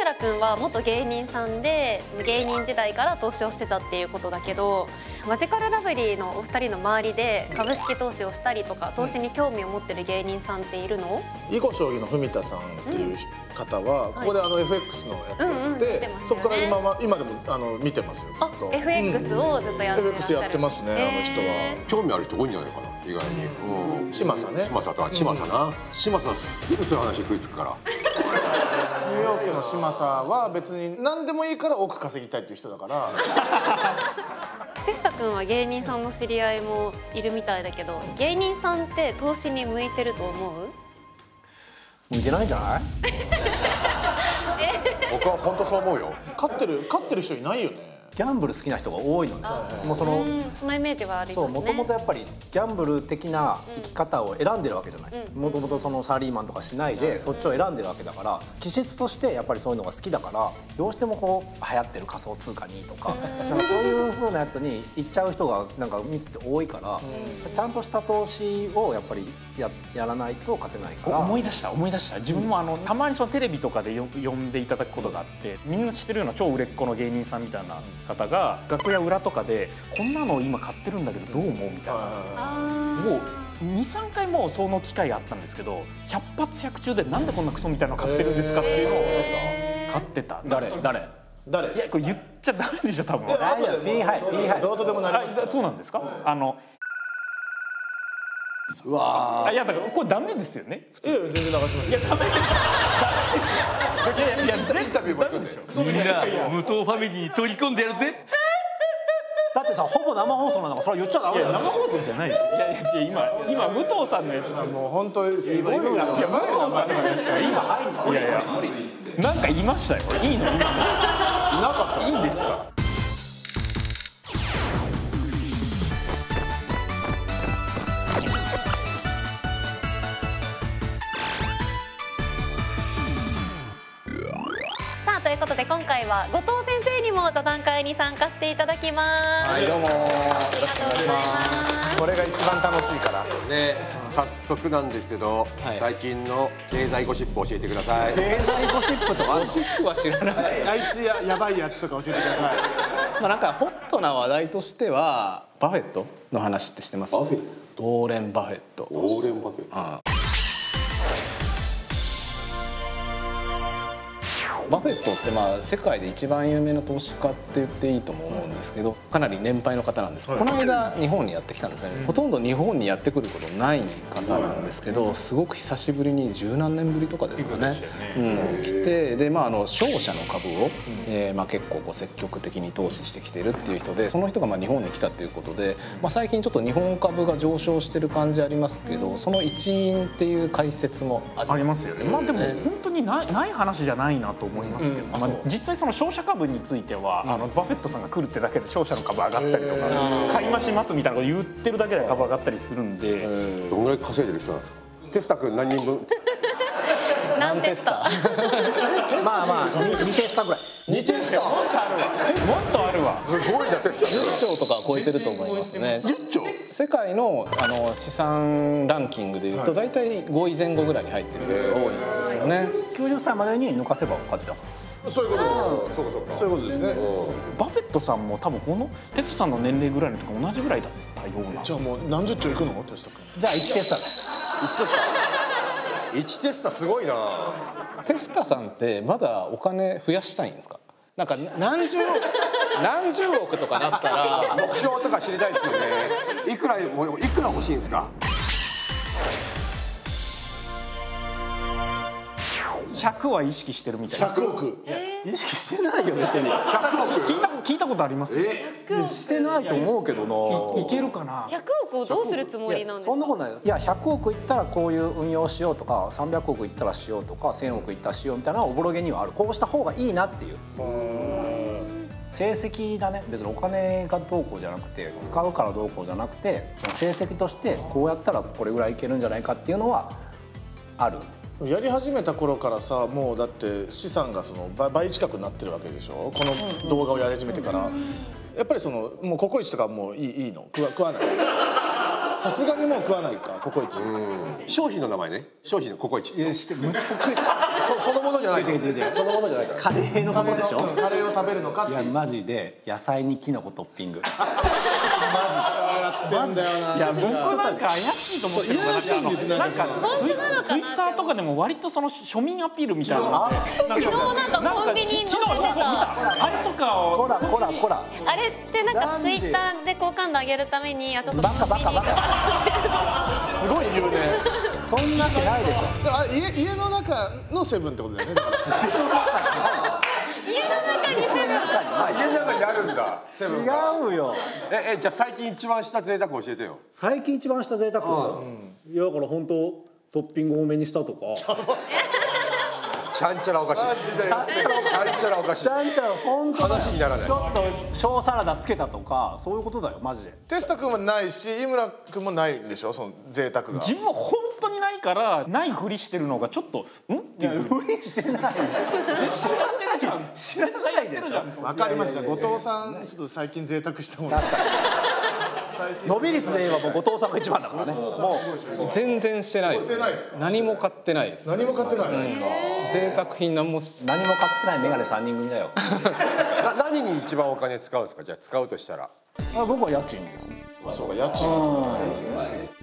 村くんは元芸人さんでその芸人時代から投資をしてたっていうことだけどマジカルラブリーのお二人の周りで株式投資をしたりとか投資に興味を持ってる芸人さんっているの？囲碁将棋の文田さんっていう方は、ここであの FX のやつやって、うんうん見てますよね。そこから今は今でもあの見てますよずっあと FX をずっとやってらっしゃる。FX やってますねあの人は。へ興味ある人多いんじゃないかな意外に。うん。嶋佐ね。嶋佐とは嶋佐な。嶋佐すぐそういう話食いつくからーヨークの嶋佐は別に何でもいいから多く稼ぎたいっていう人だから。ー テスタくんは芸人さんの知り合いもいるみたいだけど芸人さんって投資に向いてると思う？向いてないんじゃない？僕は本当そう思うよ。勝ってる勝ってる人いないよねギャンブル好きな人が多いのよもうそのうんそのイメージはありますね。そうもともとやっぱりギャンブル的な生き方を選んでるわけじゃない。もともとそのサラリーマンとかしないでそっちを選んでるわけだから気質としてやっぱりそういうのが好きだからどうしてもこう流行ってる仮想通貨にとかなんかそういう風なやつに行っちゃう人がなんか見てて多いからちゃんとした投資をやっぱりややらないと勝てないから。思い出した思い出した。自分もあのたまにそのテレビとかでよ呼んでいただくことがあってみんな知ってるような超売れっ子の芸人さんみたいな方が楽屋裏とかで「こんなの今買ってるんだけどどう思う?」みたいな。もう23回もうその機会があったんですけど100発100中でなんでこんなクソみたいなの買ってるんですかっていうのを買ってた。誰？誰？誰？いやこれ言っちゃダメでしょ多分。いや B ハイ B ハイどうとでもなりあますからそうなんですか？あのうわあいやだからこれダメですよね。いやいや全然流しますよ。いやダメですいやいや絶対インタビューも行くでしょみんな無糖ファミリーに取り込んでやるぜ。だってさほぼ生放送なんだからそれは言っちゃダメだよ生放送じゃないよいやいや今今武藤さんのやつもう本当すごいないや武藤さんの話はいいいやいやなんか言いましたよいいのいいのいなかったいいんですか回は後藤先生にも座談会に参加していただきます、はいどうも。ありがとうございます。これが一番楽しいから。で早速なんですけど、最近の経済ゴシップ教えてください。経済ゴシップとか？あるのゴシップは知らない、あいつややばいやつとか教えてください。まあ、なんかホットな話題としてはバフェットの話って知ってます？バフェット？ウォーレン・バフェット。オーレンバフェあバフェットってまあ世界で一番有名な投資家って言っていいとも思うんですけどかなり年配の方なんです。この間日本にやってきたんですね。ほとんど日本にやってくることない方なんですけどすごく久しぶりに十何年ぶりとかですかね。うん。来てでまああの商社の株をえーまあ結構こう積極的に投資してきてるっていう人でその人がまあ日本に来たっていうことでまあ最近ちょっと日本株が上昇してる感じありますけどその一因っていう解説もありありますよね。まあでも本当にないない話じゃないなと思いますけど、まあ実際その商社株については、あのバフェットさんが来るってだけで商社の株上がったりとか、買い増しますみたいなこと言ってるだけで株上がったりするんで、どんぐらい稼いでる人なんですか？テスタ君何人分？何テスタ まあまあ2テスタぐらい。2テスタもっとあるわ。すごいなテスタ10兆とか超えてると思いますね。10兆？世界のあの資産ランキングでいうと大体5位前後ぐらいに入ってる多いんですよね。90歳までに抜かせば勝ちだ。そういうことです。そうかそうかそういうことです。ねバフェットさんも多分このテストさんの年齢ぐらいの時同じぐらいだったような。じゃあもう何十兆いくの？テスト君。じゃあ1テスタだ。1テスタ1テスタすごいな。テスタさんってまだお金増やしたいんですか？なんか何十何十億とかなったら。目標とか知りたいですよね。いくらもういくら欲しいんですか？100は意識してるみたいな。100億。意識してないよ別に。聞いた聞いたことあります？いしてないと思うけどな。いけるかな？100億をどうするつもりなんですか？そんなことないいや100億いったらこういう運用しようとか300億いったらしようとか1000億いったらしようみたいなのはおぼろげにはある。こうした方がいいなっていう。成績だね。別にお金がどうこうじゃなくて使うからどうこうじゃなくて成績としてこうやったらこれぐらいいけるんじゃないかっていうのはあるやり始めた頃からさもうだって資産がその倍倍近くなってるわけでしょ？この動画をやり始めてから。やっぱりそのもうココイチとかもういいいいの？食わ食わない？さすがにもう食わないかココイチ。商品の名前ね。商品のココイチ。いやしてむちゃくち そそのものじゃないそのものじゃないか。らカレーのことでしょ？カレーを食べるのかっていやマジで野菜にキノコトッピング やってんだよないや僕なんか怪しいと思ってるのがそういやらしいんですなんかなんかツイッターとかでも割とその庶民アピールみたいな。昨日なんかコンビニに載せて昨日そうそう見た。たあれとかをこらこらこらあれってなんかツイッターで好感度上げるためにあちょっとバカバカバカ。すごい言うね。そんなわけないでしょ。でもあれ家家の中のセブンってことだよね。家の中にセブンあ家の中にあるんだ。セブンが違うよ。ええじゃあ最近一番した贅沢教えてよ。最近一番した贅沢、いやだから本当トッピング多めにしたとかちゃんちゃらおかしい。ちゃんちゃらおかしい。ちゃんちゃん本当だよ話にならない。ちょっと小サラダつけたとかそういうことだよマジで。テスタ君はないし井村君もないんでしょ？その贅沢が。自分は本当にないからないふりしてるのがちょっとん？っていう。無理してない。知らってるじゃん。知らないでしょわかりました。後藤さんちょっと最近贅沢したもん確か伸び率で言えばもう後藤さんが一番だからね。もう全然してないです。してないですか？何も買ってないです。何も買ってない、贅沢品何もし何も買ってないメガネ3人組だよ。な何に一番お金使うんですか？じゃあ使うとしたら。あ僕は家賃ですあそうか家賃と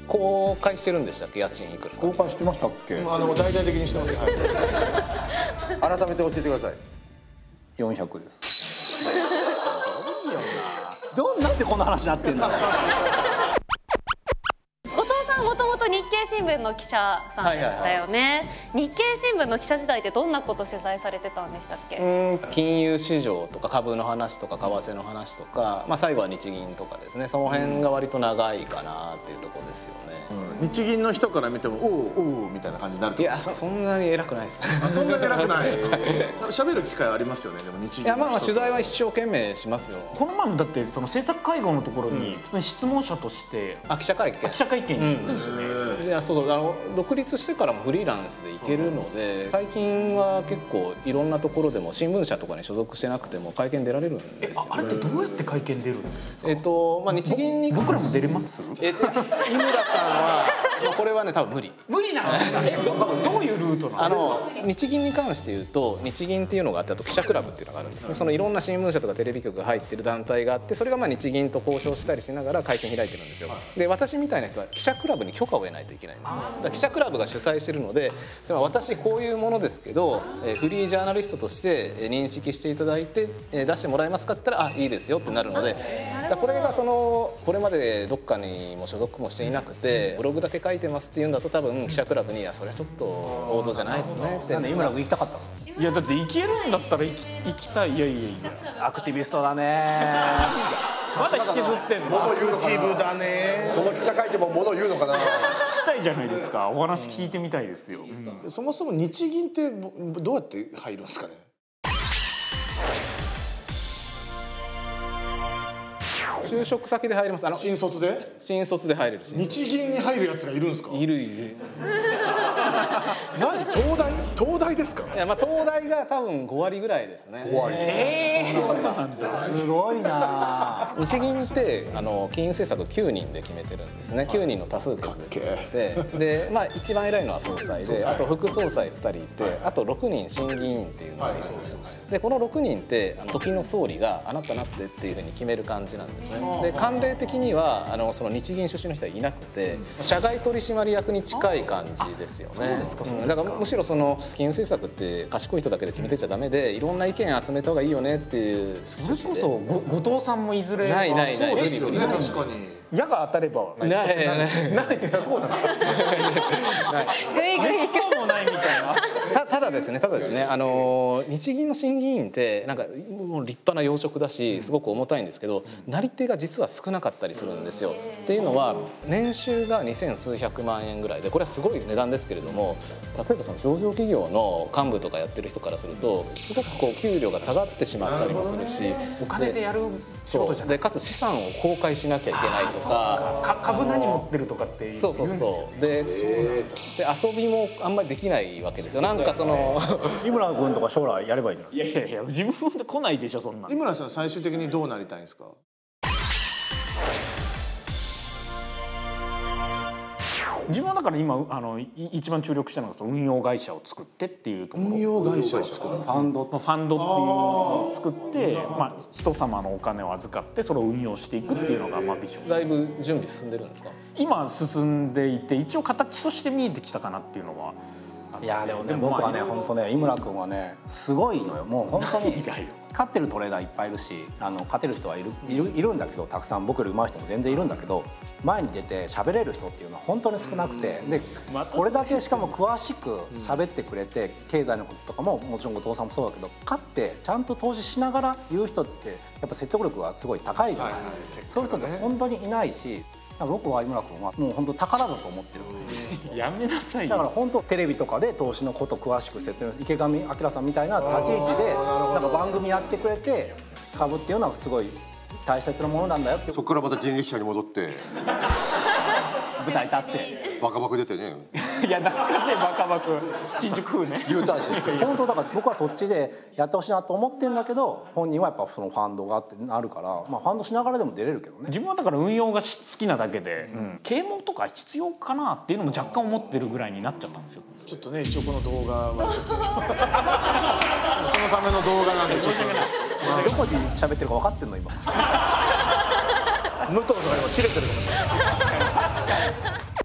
公開してるんでしたっけ？家賃いくらか。公開してましたっけ？かあの大々的にしてます、はい、改めて教えてください。400です。どんなんでこんな話になってんだ新聞の記者さんでしたよね、日経新聞の記者時代ってどんなこと取材されてたんでしたっけ、うん金融市場とか株の話とか為替の話とか、まあ、最後は日銀とかですね。その辺が割と長いかなっていうところですよね、日銀の人から見てもおうおうみたいな感じになるといやそそんなに偉くないです。あそんなに偉くない。しゃべる機会ありますよねでも日銀いやまあまあ取材はは一生懸命しますよ。この前もだってその政策会合のところに普通に質問者としてあ記者会見。記者会見。に行くんですよね、いやそうそうあの独立してからもフリーランスで行けるので最近は結構いろんなところでも新聞社とかに所属してなくても会見出られるんですよ。ああれってどうやって会見出るんですか？えっとまあ日銀に僕らも出れます？えっと井村さんはまあこれはね多分無理。無理なんですかえどどういうルートなあのの日銀に関して言うと日銀っていうのがあってあと記者クラブっていうのがあるんですね。そのいろんな新聞社とかテレビ局が入ってる団体があってそれがまあ日銀と交渉したりしながら会見開いてるんですよ。で私みたいな人は記者クラブに許可を得ないといけないんです記者クラブが主催してるのでそれは私こういうものですけどえーフリージャーナリストとしてえー認識していただいてえー出してもらえますかって言ったらあいいですよってなるので。これがそのこれまでどっかにも所属もしていなくてブログだけ書いてますっていうんだと多分記者クラブに「いやそれはちょっと王道じゃないですね」ってなんで井村君行きたかったの？いやだって行けるんだったら行き行きたい。いやいやいや。アクティビストだね。まだ引きずってんの？物言うティブなだね。その記者会見も物言うのかな。聞きたいじゃないですか。お話聞いてみたいですよ、そもそも日銀ってぼどうやって入るんですかね？就職先で入ります。あの新卒で？新卒で入れる。し日銀に入るやつがいるんですか？いるいる。何？東大？東大ですか？いやまあ東大が多分5割ぐらいですね。すごいな。日銀ってあの金融政策9人で決めてるんですね。9人の多数決で。決めてでまあ一番偉いのは総裁であと副総裁2人いてあと6人審議員っていうのがいるんですよ。でこの6人って時の総理があなたなってっていうふうに決める感じなんですね。で慣例的にはあのその日銀出身の人はいなくて社外取締役に近い感じですよね。うん。だからむしろその金融政策って賢い人だけで決めてちゃダメでいろんな意見集めた方がいいよねっていう。それこそご後藤さんもいずれないないない。そうですよね。確かに。矢が当たればない。ないないない。ない。そうなんですかぐいぐいそうもないみたいなたただですねただですねあの日銀の審議員ってなんかもう立派な要職だしすごく重たいんですけどなり手が実は少なかったりするんですよ。っていうのは年収が2,000数百万円ぐらいでこれはすごい値段ですけれども例えばその上場企業の幹部とかやってる人からするとすごくこう給料が下がってしまったりもするしお金でやる仕事じゃでかつ資産を公開しなきゃいけないとか。か。株何持ってるとかって言そうそうそう。でで遊びもあんまりできないわけですよ。なんかその井村君とか将来やればいいの？いやいやいや自分で来ないでしょそんな井村さん最終的にどうなりたいんですか？自分はだから今あのい一番注力したのがその運用会社を作ってっていうところ。運用会社を作る。ファンド。まあファンドっていうのを作って、まあ、人様のお金を預かってそれを運用していくっていうのがまあビジョン。だいぶ準備進んでるんですか？今進んでいて一応形として見えてきたかなっていうのはあいやでもね僕はね本当ね井村君はねすごいのよ。もう本当に 勝ってるトレーダーいっぱいいるしあの勝てる人はいるいるいるんだけどたくさん僕より上手い人も全然いるんだけど前に出て喋れる人っていうのは本当に少なくてでこれだけしかも詳しく喋ってくれて経済のこととかももちろん後藤さんもそうだけど勝ってちゃんと投資しながら言う人ってやっぱ説得力がすごい高いじゃない、そういう人って本当にいないし僕は井村君はもう本当宝だと思ってるやめなさいよ。だから本当テレビとかで投資のこと詳しく説明池上彰さんみたいな立ち位置でなんか番組やってくれて株っていうのはすごい大切なものなんだよって。そこからまた人力車に戻って。舞台立って。バカバカ出てねいや懐かしいバカバク。新宿風ね。U ターンして本当だから僕はそっちでやってほしいなと思ってんだけど本人はやっぱそのファンドがあってあるからまあファンドしながらでも出れるけどね。自分はだから運用がし好きなだけで、啓蒙とか必要かなっていうのも若干思ってるぐらいになっちゃったんですよ。ちょっとね一応この動画は そのための動画なんでちょっと。どこで喋ってるか分かってんの今。武藤さんが今切れてるかもしれない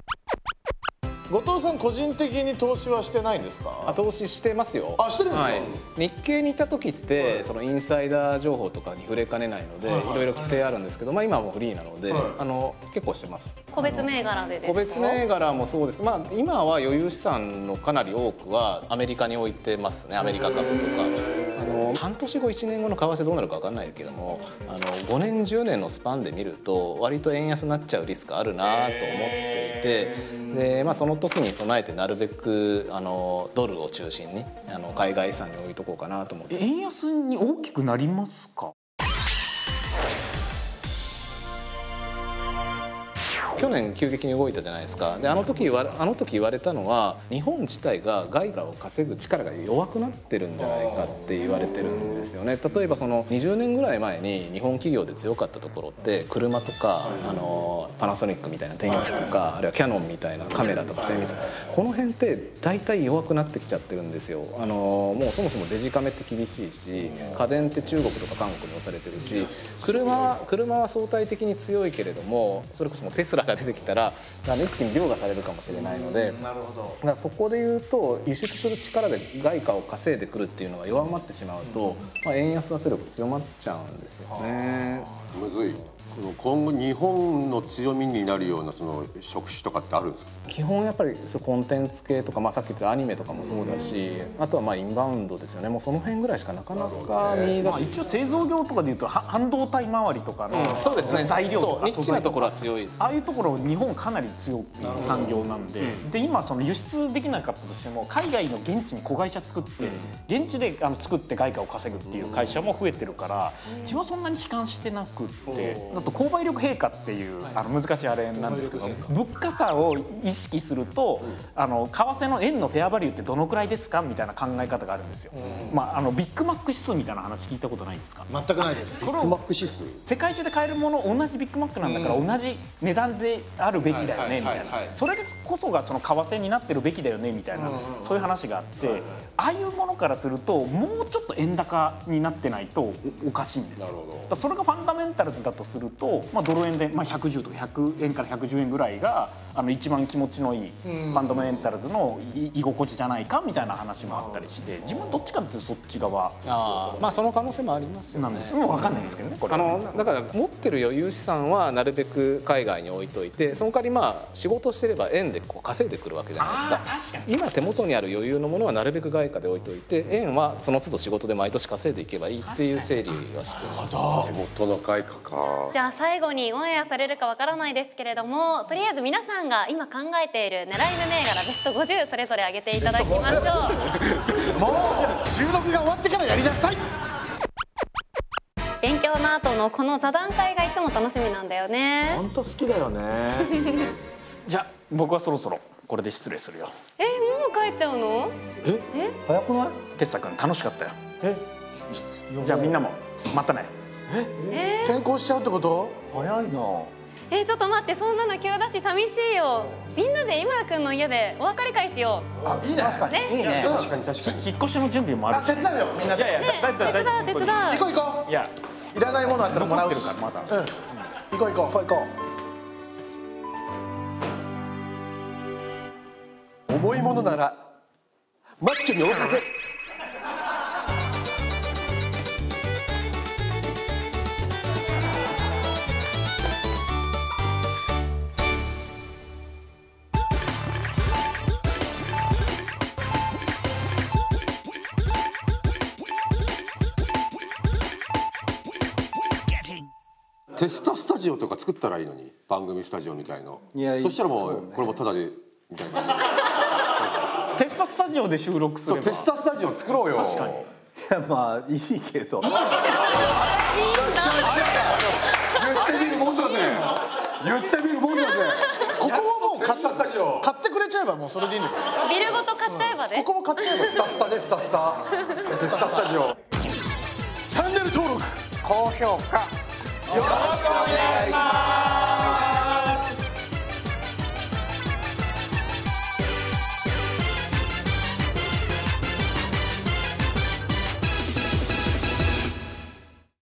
後藤さん個人的に投資はしてないんですか？あ投資してますよ。あしてるんですか？はい、日経にいた時って、そのインサイダー情報とかに触れかねないので、いろいろ規制あるんですけど、まあ、今はもうフリーなので、あの結構してます。個別銘柄でです個か別銘柄もそうです、まあ、今は余裕資産のかなり多くはアメリカに置いてますね。アメリカ株とか。あの半年後1年後の為替どうなるか分かんないけどもあの5年10年のスパンで見ると割と円安になっちゃうリスクあるなと思っていてで、まあ、その時に備えてなるべくあのドルを中心にあの海外資産に置いとこうかなと思って円安に大きくなりますか？去年急激に動いたじゃないですか。であの時言われあの時言われたのは日本自体が外貨を稼ぐ力が弱くなってるんじゃないかって言われてるんですよね。例えばその20年ぐらい前に日本企業で強かったところって車とかあのパナソニックみたいな電気とかあるいはキヤノンみたいなカメラとか精密この辺って大体弱くなってきちゃってるんですよ。あのもうそもそもデジカメって厳しいし家電って中国とか韓国に押されてるし車は車は相対的に強いけれどもそれこそもうテスラが出てきたらあの一気に凌駕されるかもしれないのでなるほど。だからそこで言うと輸出する力で外貨を稼いでくるっていうのが弱まってしまうと、まあ、円安圧力強まっちゃうんですよね。むずい今後日本の強みになるようなその職種とかってあるんですか？基本やっぱりそうコンテンツ系とか、まあ、さっき言ったアニメとかもそうだしあとはまあインバウンドですよね。もうその辺ぐらいしかなかなか見出しまあ、一応製造業とかでいうとは半導体周りとかの、そうですね。材料とかそう。ニッチなところは強いです。ああいうところ日本かなり強い産業なんで、で今その輸出できなかったとしても海外の現地に子会社作って、現地であの作って外貨を稼ぐっていう会社も増えてるから自分はそんなに悲観してなくってあと購買力陛下っていうあの難しいあれなんですけど物価差を意識するとあの為替の円のフェアバリューってどのくらいですかみたいな考え方があるんですよ。まああのビッグマック指数みたいな話聞いたことないですか？全くないです。これをマック指数？世界中で買えるもの同じビッグマックなんだから同じ値段であるべきだよねみたいな。それこそがその為替になってるべきだよねみたいなそういう話があってああいうものからするともうちょっと円高になってないとおおかしいんですよ。だそれがファンダメンタルズだとすると、まあ、ドル円で、まあ、110とか100円から110円ぐらいがあの一番気持ちのいいファンダメンタルズのい居心地じゃないかみたいな話もあったりして自分はどっちかっていうとそっち側。あーまあその可能性もありますよね。なんですもう分かんないですけどねこれあはのだから持ってる余裕資産はなるべく海外に置いといてその代わりまあ仕事してれば円でこう稼いでくるわけじゃないですか。あー確かに。今手元にある余裕のものはなるべく外貨で置いといて円はその都度仕事で毎年稼いでいけばいいっていう整理はしてます。手元の外貨かじゃあ最後にオンエアされるかわからないですけれどもとりあえず皆さんが今考えている狙い目銘柄ベスト50それぞれ上げていただきましょう。もう収録が終わってからやりなさい。勉強の後のこの座談会がいつも楽しみなんだよね。本当好きだよね。じゃあ僕はそろそろこれで失礼するよ。えもう帰っちゃうの？早くない？テッサ君楽しかったよ。え？じゃあみんなもまたね転校しちゃうってこと？早いな。えちょっと待ってそんなの急だし寂しいよ。みんなで今くんの家でお別れ会しよあいいね。確かに。ね？いいね。確かに確かに。引っ越しの準備もああるし。手伝うよみんないでやいやうねだだだ手伝う手伝う。行こう行こいや。ういらないものあったらもらうし。残ってるからまだ。うん。行こう行こう行こ重いものならマッチョにお任せテスタスタジオとか作ったらいいのに番組スタジオみたいの。いやそしたらもそうね。うこれもただでみたいな。テスタスタジオで収録すれば。そうテスタスタジオ作ろうよ。確かに。いやまあいいけど。言ってみるもんだぜ。言ってみるもんだぜ。うここはもう買っテスタジオ。買ってくれちゃえばもうそれでいいんだようビルごと買っちゃえばね。ここも買っちゃえばスタスタでスタスタ。テスタスタジオ。チャンネル登録。高評価よろしくお願いします。